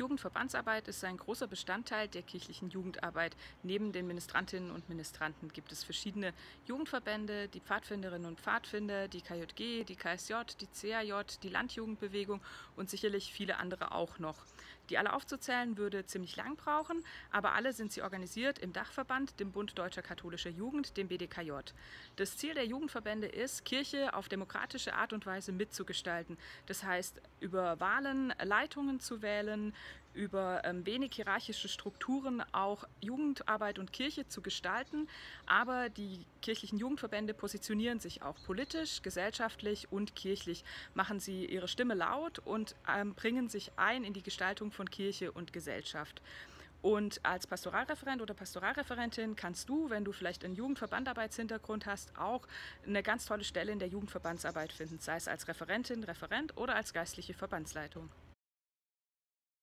Jugendverbandsarbeit ist ein großer Bestandteil der kirchlichen Jugendarbeit. Neben den Ministrantinnen und Ministranten gibt es verschiedene Jugendverbände, die Pfadfinderinnen und Pfadfinder, die KJG, die KSJ, die CAJ, die Landjugendbewegung und sicherlich viele andere auch noch. Die alle aufzuzählen würde ziemlich lang brauchen, aber alle sind sie organisiert im Dachverband, dem Bund Deutscher Katholischer Jugend, dem BDKJ. Das Ziel der Jugendverbände ist, Kirche auf demokratische Art und Weise mitzugestalten. Das heißt, über Wahlen Leitungen zu wählen, über ähm, wenig hierarchische Strukturen auch Jugendarbeit und Kirche zu gestalten. Aber die kirchlichen Jugendverbände positionieren sich auch politisch, gesellschaftlich und kirchlich, machen sie ihre Stimme laut und ähm, bringen sich ein in die Gestaltung von Kirche und Gesellschaft. Und als Pastoralreferent oder Pastoralreferentin kannst du, wenn du vielleicht einen Jugendverbandarbeitshintergrund hast, auch eine ganz tolle Stelle in der Jugendverbandsarbeit finden, sei es als Referentin, Referent oder als geistliche Verbandsleitung.